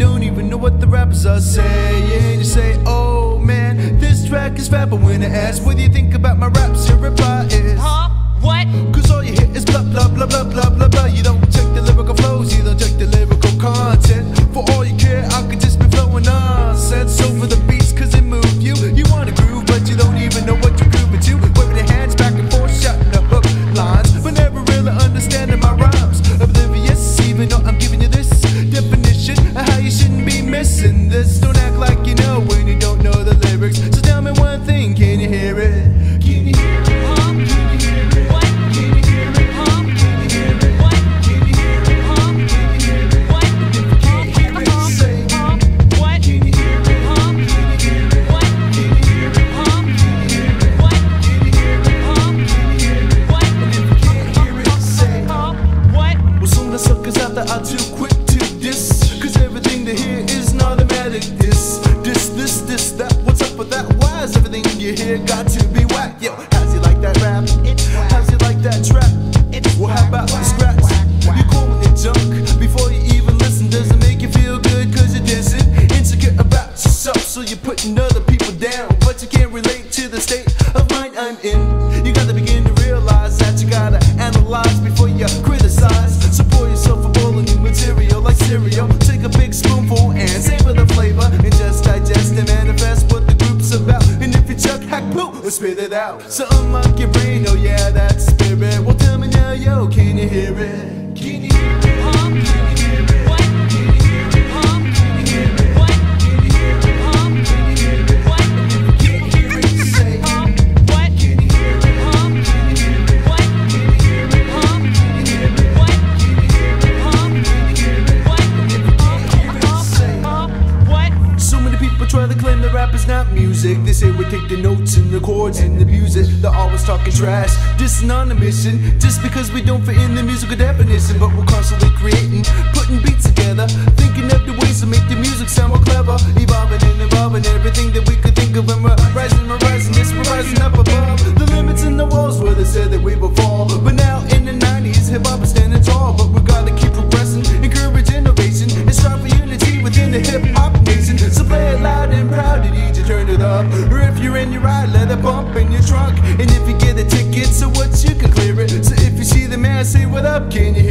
don't even know what the rappers are saying. You say, oh man, this track is fab, but when I ask, what do you think about my raps? Your reply is. Huh? There are too quick to diss. Cause everything they hear is an automatic diss. This, this, this, that. What's up with that? Why is everything you hear got to be whack? Yo, how's you like that rap? It's whack. How's you like that trap? It's Well, how about the scratch? You calling it junk before you even listen. Doesn't make you feel good cause you're dissing. Insecure about yourself, so you're putting other people down. But you can't relate to the state of mind I'm in. Big spoonful and savor the flavor. And just digest and manifest what the group's about. And if you chuck hack poo, well, spit it out. So unlock your brain, try to claim that rap is not music. They say we take the notes and the chords and abuse it. They're always talking trash, dissing on a mission. Just because we don't fit in the musical definition, but we're constantly creating, putting beats together, thinking of the ways to make the music sound more clever, evolving and evolving everything that we could think of. And in your ride, let it bump in your trunk. And if you get a ticket, so what you can clear it. So if you see the man, say what up, can you hear